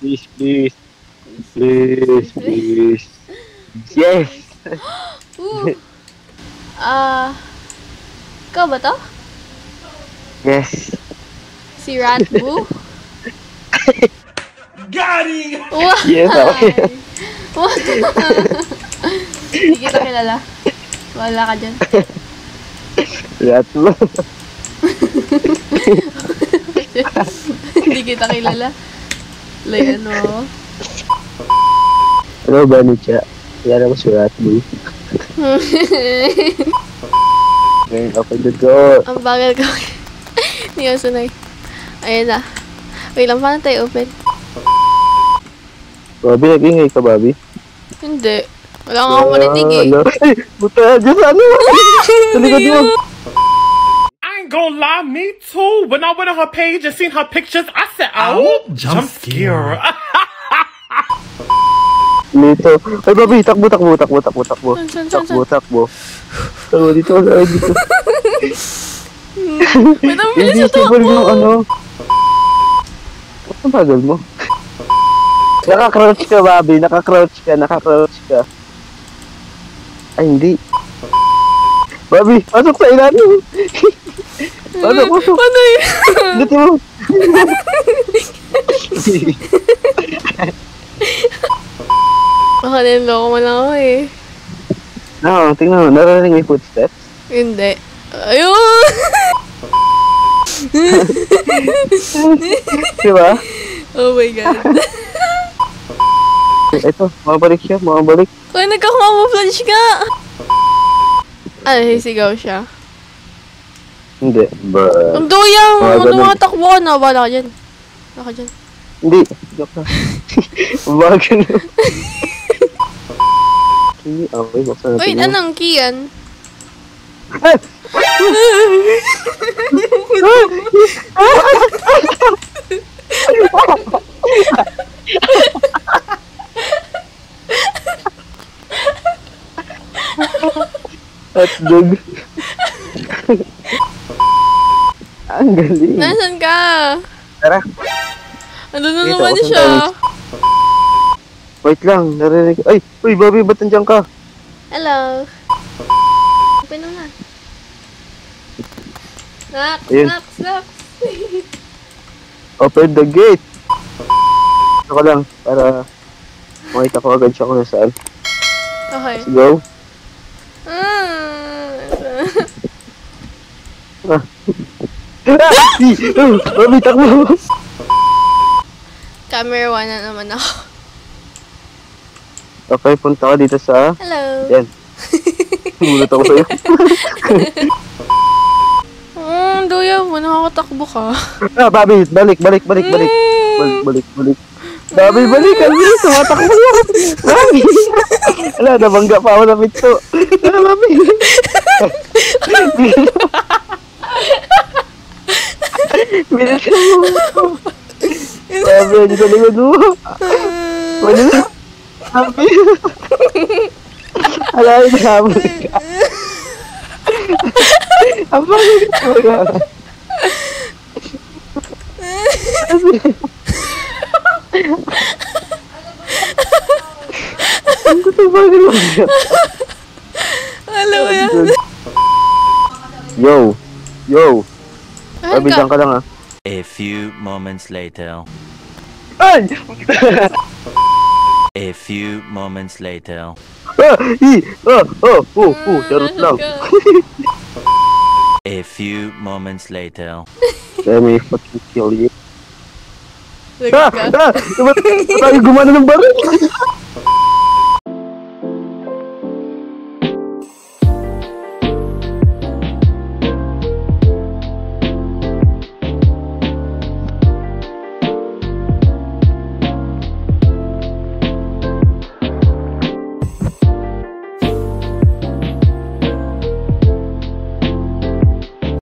Please, please. Please, please. Yes! Ooh. Ah, ikaw ba to? Yes! Si? Got him! Why? Yes, okay. What? Hindi kita kilala. Wala ka dyan. Mo. Hindi kita kilala. Like ano? Ano ba ni Cha? Yan ako surat mo. Ngayon ako dito. Ang bagal ko. Hindi ako sanay. Ayan na. Wait lang, paano tayo open? Bobby, nag-ingay ka, Bobby? Hindi. Wala nga akong marinig eh. Buta, Diyos, ano? Sa likod mo. I ain't gonna lie, me too. When I went on her page and seen her pictures, I said, oh, jump scare. Dito. Ay, Bobby, takbo, takbo, takbo, takbo, takbo. Takbo, takbo. Takbo, dito, ay, dito. Wait, ang bilis ito Invisible yung ako. ano. Ang bagal mo. Naka-crouch ka, Bobby. Naka-crouch ka, naka-crouch ka. Ay, hindi. Bobby, pasok sa ilalim. pasok, pasok. Paano yun? Dito mo. Baka niloko mo lang ako eh. No, tingnan mo. Narinig yung footsteps. Hindi. Ayun! Di ba? oh my god. Ito, mabalik siya, mabalik. Uy, nagkakamuflage ka! Ano, sisigaw siya. Hindi. Ba? Ang duyang! Ah, Ano ganun. mga takbo ka na? Wala ka dyan. Wala ka dyan. Hindi. Joke lang. Bagal mo. Hindi, okay. Buksan natin Wait, anong key yan? Ah! Hotdog. Ang galing. Nasaan ka? Tara, Ano na Dito, naman saan siya? wait lang. Narinig. Ay, uy, Bobby, ba't nandiyan ka? Hello. Open na. Knock, Ayun. knock, knock. Open the gate. Ako lang, para makita ko agad siya kung nasaan. Okay. Let's go. Ah. Ah! Bobby, takbo! Camera 1 na naman ako. Okay, punta ka dito sa... Hello. Yan. Gulat ako sa'yo. Hmm, duya mo, nakakatakbo ka. ah, Bobby, balik, balik, balik, balik. Balik, balik, balik. Bobby, balik! Bilis, tumatakbo mo! Bobby! Wala, nabangga pa ako ng pito. Wala, Bobby! Bilis mo! Bobby, ano sa likod mo? Wala na. Bobby! Wala, nahabol ka. Ang bagay ka. Ang gusto ba mo? Hello, yan. Yo! Yo! Bobby, ka. ka lang ah. A few moments later. Ay! A few moments later. Ah! Hi! Ah! Oh! Oh! Oh! Charot lang. A few moments later. Let me fucking kill you. Like Ah! ka. Ah! Ba't ba't tayo gumana ng baril?